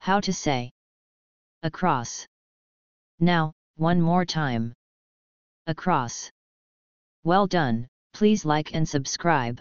How to say across. Now, one more time. Across. Well done, please like and subscribe.